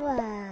晚安。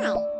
Ow.